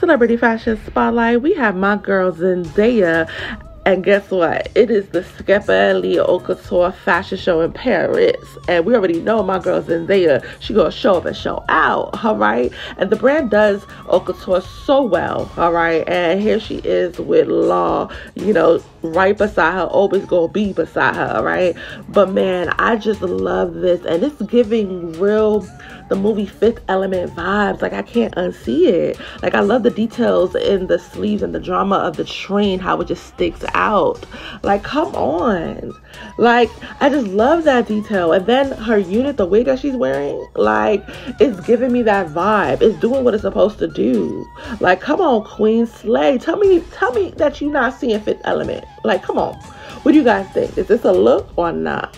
Celebrity Fashion Spotlight, we have my girl Zendaya and guess what? It is the Schiaparelli Haute Couture fashion show in Paris. And we already know my girl's in there. She gonna show up and show out, all right? And the brand does Couture so well, all right? And here she is with Law, you know, right beside her, always gonna be beside her, all right? But man, I just love this. And it's giving real the movie Fifth Element vibes. Like I can't unsee it. Like I love the details in the sleeves and the drama of the train, how it just sticks out. Like come on. Like I just love that detail. And then her unit, the wig that she's wearing, like it's giving me that vibe. It's doing what it's supposed to do. Like come on, Queen Slay. Tell me, tell me that you're not seeing Fifth Element. Like come on. What do you guys think? Is this a look or not?